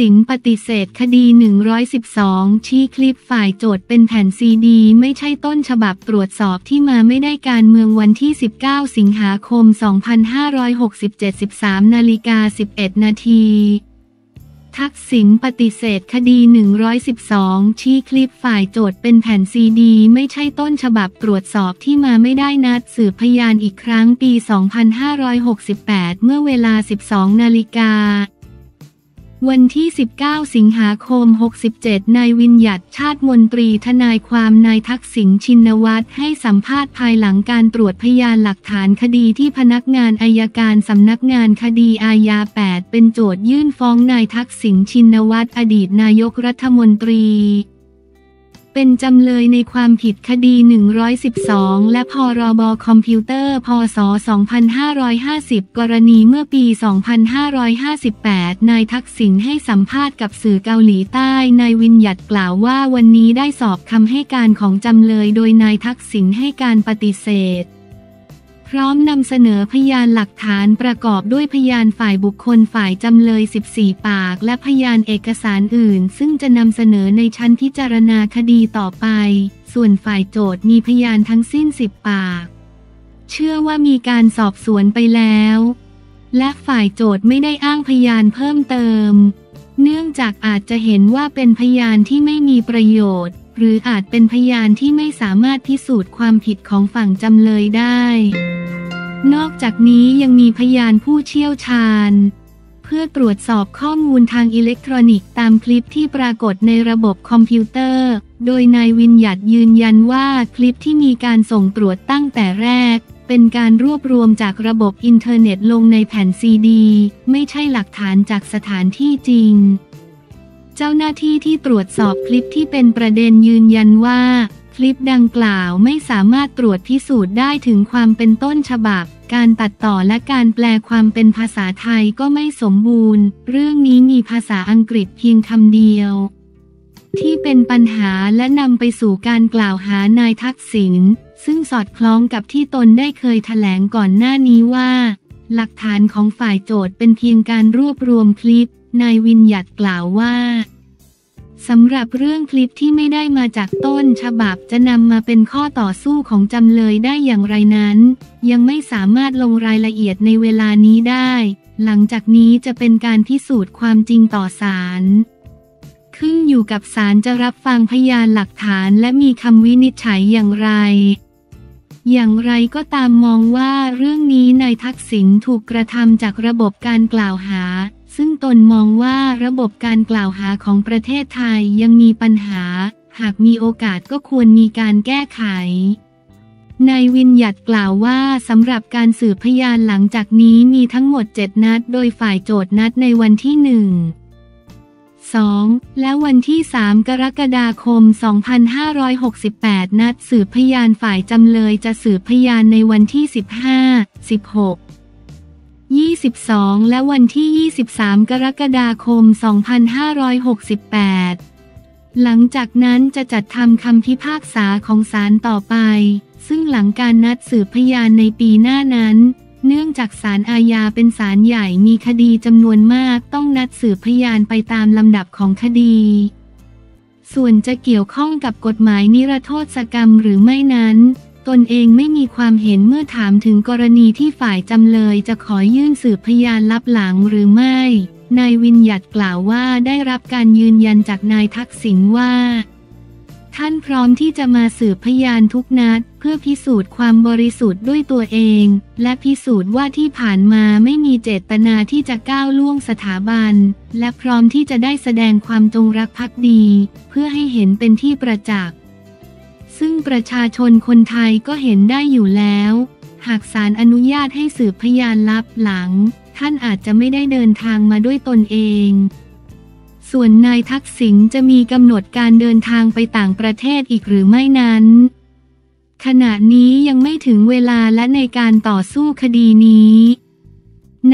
ษิณปฏิเสธคดี 112 ชี้คลิปฝ่ายโจทย์เป็นแผ่นซีดี ไม่ใช่ต้นฉบับตรวจสอบที่มาไม่ได้การเมืองวันที่ 19 สิงหาคม 2567 13นาฬิกา 11 นาทีทักษิณปฏิเสธคดี 112 ชี้คลิปฝ่ายโจทย์เป็นแผ่นซีดี ไม่ใช่ต้นฉบับตรวจสอบที่มาไม่ได้นัดสืบพยานอีกครั้งปี 2568 เมื่อเวลา 12 นาฬิกา วันที่ 19 สิงหาคม 67 นายวินยัตชาติมนตรีทนายความนายทักษิณชินวัตรให้สัมภาษณ์ภายหลังการตรวจพยานหลักฐานคดีที่พนักงานอายการสำนักงานคดีอาญา 8 เป็นโจทยื่นฟ้องนายทักษิณชินวัตรอดีตนายกรัฐมนตรี เป็นจำเลยในความผิดคดี 112 และพรบคอมพิวเตอร์ พศ 2550 กรณีเมื่อปี 2558 นายทักษิณให้สัมภาษณ์กับสื่อเกาหลีใต้ นายวินยัดกล่าวว่าวันนี้ได้สอบคำให้การของจำเลยโดยนายทักษิณให้การปฏิเสธ พร้อมนำเสนอพยานหลักฐานประกอบด้วยพยานฝ่ายบุคคลฝ่ายจำเลย 14 ปาก และพยานเอกสารอื่น ซึ่งจะนำเสนอในชั้นพิจารณาคดีต่อไป ส่วนฝ่ายโจทย์มีพยานทั้งสิ้น 10 ปาก เชื่อว่ามีการสอบสวนไปแล้ว และฝ่ายโจทย์ไม่ได้อ้างพยานเพิ่มเติม เนื่องจากอาจจะเห็นว่าเป็นพยานที่ไม่มีประโยชน์ หรืออาจเป็นพยานที่ไม่สามารถพิสูจน์ความผิดของฝั่งจำเลยได้ นอกจากนี้ยังมีพยานผู้เชี่ยวชาญ เพื่อตรวจสอบข้อมูลทางอิเล็กทรอนิกส์ตามคลิปที่ปรากฏในระบบคอมพิวเตอร์ โดยนายวินยัดยืนยันว่าคลิปที่มีการส่งตรวจตั้งแต่แรกเป็นการรวบรวมจากระบบอินเทอร์เน็ตลงในแผ่นซีดี ไม่ใช่หลักฐานจากสถานที่จริง เจ้าหน้าที่ที่ตรวจสอบคลิปที่เป็นประเด็นยืนยันว่า คลิปดังกล่าวไม่สามารถตรวจพิสูจน์ได้ถึงความเป็นต้นฉบับ การตัดต่อและการแปลความเป็นภาษาไทยก็ไม่สมบูรณ์ เรื่องนี้มีภาษาอังกฤษเพียงคำเดียว ที่เป็นปัญหาและนำไปสู่การกล่าวหานายทักษิณซึ่งสอดคล้องกับที่ตนได้เคยถแถลงก่อนหน้านี้ว่า หลักฐานของฝ่ายโจทย์เป็นเพียงการรวบรวมคลิป นายวินยัดกล่าวว่าสำหรับเรื่องคลิปที่ไม่ได้มาจากต้นฉบับจะนำมาเป็นข้อต่อสู้ของจำเลยได้อย่างไรนั้น ยังไม่สามารถลงรายละเอียดในเวลานี้ได้ หลังจากนี้จะเป็นการพิสูจน์ความจริงต่อศาลขึ้นอยู่กับศาลจะรับฟังพยานหลักฐานและมีคำวินิจฉัยอย่างไร อย่างไรก็ตามมองว่าเรื่องนี้นายทักษิณถูกกระทำจากระบบการกล่าวหา ซึ่งตนมองว่าระบบการกล่าวหาของประเทศไทยยังมีปัญหา หากมีโอกาสก็ควรมีการแก้ไข นายวินยัดกล่าวว่าสำหรับการสืบพยานหลังจากนี้มีทั้งหมด 7 นัด โดยฝ่ายโจทนัดในวันที่1 2และวันที่ 3 กรกฎาคม 2568 นัดสืบพยานฝ่ายจำเลยจะสืบพยานในวันที่ 15 16 22 และวันที่ 23 กรกฎาคม 2568 หลังจากนั้นจะจัดทำคำพิพากษาของศาลต่อไป ซึ่งหลังการนัดสืบพยานในปีหน้านั้น เนื่องจากศาลอาญาเป็นศาลใหญ่มีคดีจำนวนมากต้องนัดสืบพยานไปตามลำดับของคดี ส่วนจะเกี่ยวข้องกับกฎหมายนิรโทษกรรมหรือไม่นั้น ตนเองไม่มีความเห็นเมื่อถามถึงกรณีที่ฝ่ายจำเลยจะขอยื่นสืบพยานลับหลังหรือไม่ นายวินยัดกล่าวว่าได้รับการยืนยันจากนายทักษิณว่า ท่านพร้อมที่จะมาสืบพยานทุกนัด เพื่อพิสูจน์ความบริสุทธิ์ด้วยตัวเอง และพิสูจน์ว่าที่ผ่านมาไม่มีเจตนาที่จะก้าวล่วงสถาบัน และพร้อมที่จะได้แสดงความจงรักภักดี เพื่อให้เห็นเป็นที่ประจักษ์ ซึ่งประชาชนคนไทยก็เห็นได้อยู่แล้ว หากศาลอนุญาตให้สืบพยานลับหลัง ท่านอาจจะไม่ได้เดินทางมาด้วยตนเอง ส่วนนายทักษิณจะมีกำหนดการเดินทางไปต่างประเทศอีกหรือไม่นั้น ขณะนี้ยังไม่ถึงเวลาและในการต่อสู้คดีนี้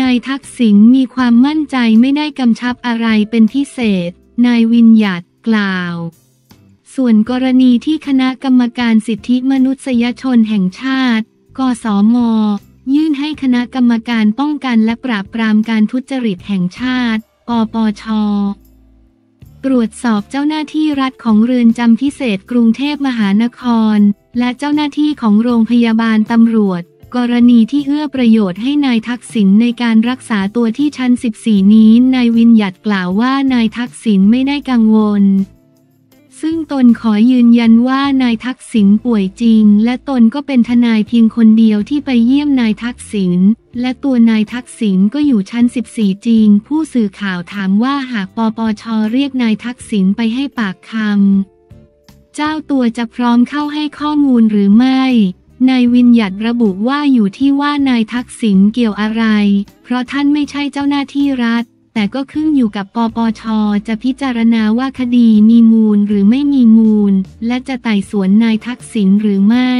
นายทักษิณมีความมั่นใจไม่ได้กำชับอะไรเป็นพิเศษ นายวินยัดกล่าว ส่วนกรณีที่คณะกรรมการสิทธิมนุษยชนแห่งชาติ กสม ยื่นให้คณะกรรมการป้องกันและปราบปรามการทุจริตแห่งชาติ ปปช ตรวจสอบเจ้าหน้าที่รัฐของเรือนจำพิเศษกรุงเทพมหานคร และเจ้าหน้าที่ของโรงพยาบาลตำรวจ กรณีที่เอื้อประโยชน์ให้นายทักษิณในการรักษาตัวที่ชั้น 14 นี้ นายวินหยัดกล่าวว่านายทักษิณไม่ได้กังวล ซึ่งตนขอยืนยันว่านายทักษิณป่วยจริง และตนก็เป็นทนายเพียงคนเดียวที่ไปเยี่ยมนายทักษิณและตัวนายทักษิณก็อยู่ชั้น 14 จริง ผู้สื่อข่าวถามว่าหากปปชเรียกนายทักษิณไปให้ปากคำเจ้าตัวจะพร้อมเข้าให้ข้อมูลหรือไม่นายวินยัดระบุว่าอยู่ที่ว่านายทักษิณเกี่ยวอะไร เพราะท่านไม่ใช่เจ้าหน้าที่รัฐ แต่ก็ขึ้นอยู่กับปปช จะพิจารณาว่าคดีมีมูลหรือไม่มีมูล และจะไต่สวนนายทักษิณหรือไม่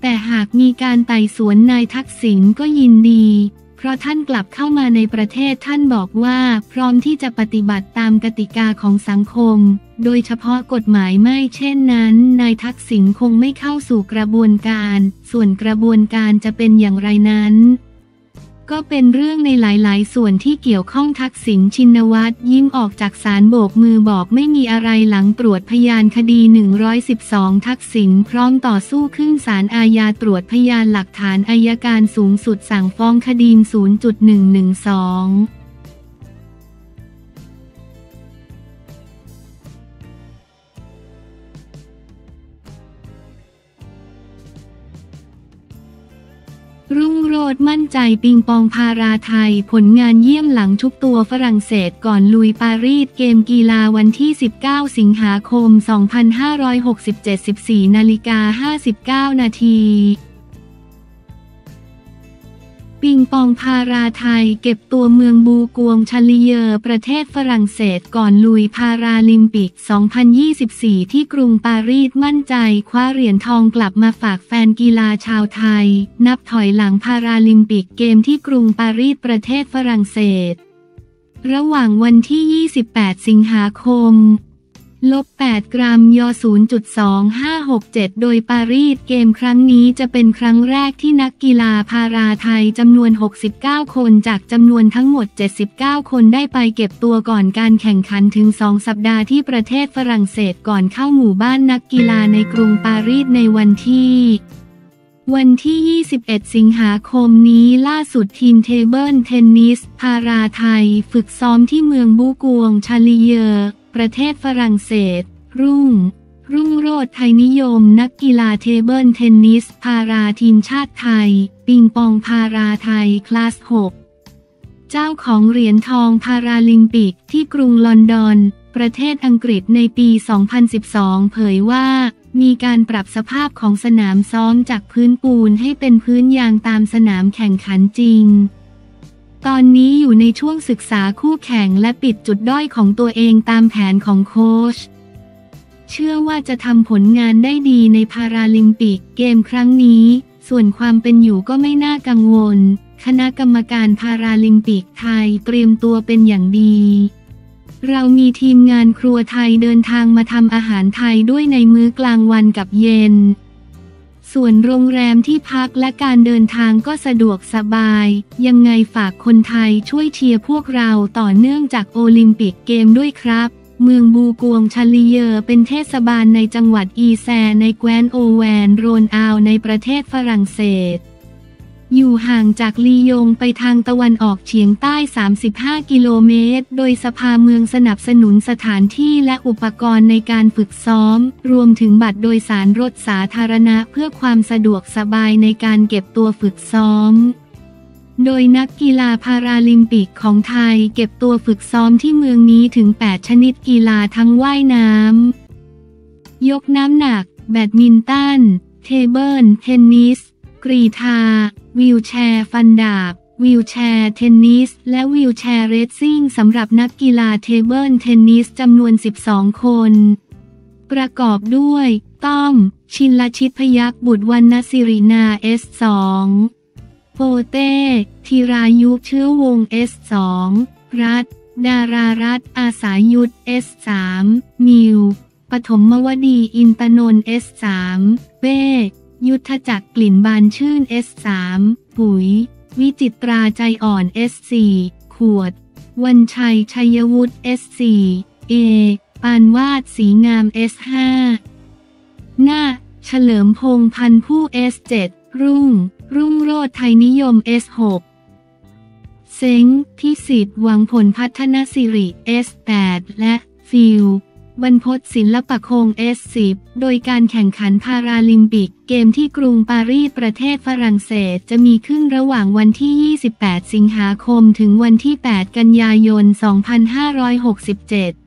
แต่หากมีการไต่สวนนายทักษิณก็ยินดีเพราะท่านกลับเข้ามาในประเทศท่านบอกว่าพร้อมที่จะปฏิบัติตามกติกาของสังคม โดยเฉพาะกฎหมายไม่เช่นนั้นนายทักษิณคงไม่เข้าสู่กระบวนการ ส่วนกระบวนการจะเป็นอย่างไรนั้น ก็เป็นเรื่องในหลาย ๆ ส่วนที่เกี่ยวข้องทักษิณชินวัตรยิ้มออกจากศาลโบกมือบอกไม่มีอะไรหลังตรวจพยานคดี 112 ทักษิณพร้อมต่อสู้ขึ้นศาลอาญาตรวจพยานหลักฐานอายการสูงสุดสั่งฟ้องคดี 0.112 รุ่งโรดมั่นใจปิงปองพาราไทย ผลงานเยี่ยมหลังชุบตัวฝรั่งเศสก่อนลุยปารีสเกมกีฬาวันที่ 19 สิงหาคม 2567 14นาฬิกา59 นาที ปิงปองพาราไทยเก็บตัวเมืองบูกวงชาลิเยอร์ประเทศฝรั่งเศสก่อนลุยพาราลิมปิก 2024 ที่กรุงปารีสมั่นใจ คว้าเหรียญทองกลับมาฝากแฟนกีฬาชาวไทย นับถอยหลังพาราลิมปิกเกมที่กรุงปารีสประเทศฝรั่งเศส ระหว่างวันที่ 28 สิงหาคม ลบ 8 กันยายน 2567 โดยปารีสเกมครั้งนี้จะเป็นครั้งแรกที่นักกีฬาพาราไทยจำนวน 69 คนจากจำนวนทั้งหมด 79 คนได้ไปเก็บตัวก่อนการแข่งขันถึง 2 สัปดาห์ที่ประเทศฝรั่งเศสก่อนเข้าหมู่บ้านนักกีฬาในกรุงปารีสในวันที่ วันที่ 21 สิงหาคมนี้ล่าสุดทีมเทเบิลเทนนิส พาราไทย ฝึกซ้อมที่เมืองบูกวง ชาลิเยอร์ประเทศฝรั่งเศส รุ่ง รุ่งโรจน์ไทยนิยม นักกีฬาเทเบิลเทนนิส พาราทีมชาติไทย ปิงปองพาราไทย คลาส 6 เจ้าของเหรียญทองพาราลิมปิกที่กรุงลอนดอน ประเทศอังกฤษในปี 2012 เผยว่า มีการปรับสภาพของสนามซ้อมจากพื้นปูนให้เป็นพื้นยางตามสนามแข่งขันจริง ตอนนี้อยู่ในช่วงศึกษาคู่แข่งและปิดจุดด้อยของตัวเองตามแผนของโค้ช เชื่อว่าจะทำผลงานได้ดีในพาราลิมปิกเกมครั้งนี้ ส่วนความเป็นอยู่ก็ไม่น่ากังวล คณะกรรมการพาราลิมปิกไทยเตรียมตัวเป็นอย่างดี เรามีทีมงานครัวไทยเดินทางมาทำอาหารไทยด้วยในมื้อกลางวันกับเย็น ส่วนโรงแรมที่พักและการเดินทางก็สะดวกสบาย ยังไงฝากคนไทยช่วยเชียร์พวกเราต่อเนื่องจากโอลิมปิกเกมด้วยครับ เมืองบูกวงชาลิเยอร์เป็นเทศบาลในจังหวัดอีแซร์ในแคว้นโอแวร์ญโรนาลป์ในประเทศฝรั่งเศส อยู่ห่างจากลียงไปทางตะวันออกเฉียงใต้ 35 กิโลเมตร โดยสภาเมืองสนับสนุนสถานที่และอุปกรณ์ในการฝึกซ้อม รวมถึงบัตรโดยสารรถสาธารณะเพื่อความสะดวกสบายในการเก็บตัวฝึกซ้อมโดยนักกีฬาพาราลิมปิกของไทยเก็บตัวฝึกซ้อมที่เมืองนี้ถึง 8 ชนิดกีฬาทั้งว่ายน้ำ ยกน้ำหนัก แบดมินตัน เทเบิล เทนนิส กรีฑาวีลแชร์ ฟันดาบวีลแชร์ เทนนิส และวีลแชร์เรซซิ่งสำหรับนักกีฬาเทเบิลเทนนิสจำนวน 12 คน ประกอบด้วย ต้อม ชิลชิตพยัค บุตรวรรณสิรินา S2 โปเต้ ธีรายุเชื้อวง S2 รัฐ ดารารัฐ อาสายุทธ S3 มิว ปฐมวดี อินตนนท์ S3 เป้ ยุทธจักรกลิ่นบานชื่น S3 ปุ๋ย วิจิตราใจอ่อน S4 ขวด วันชัย ชัยวุฒิ S4 เอ ปานวาดสีงาม S5 หน้า เฉลิมพงพันผู้ S7 รุ่ง รุ่งโรจน์ไทยนิยม S6 เซ้งพิสิทธิ์หวังผลพัฒนสิริ S8 และฟิล บรรพศศิลปะโคง S10 โดยการแข่งขันพาราลิมปิก เกมที่กรุงปารีสประเทศฝรั่งเศสจะมีขึ้นระหว่างวันที่ 28 สิงหาคมถึงวันที่ 8 กันยายน 2567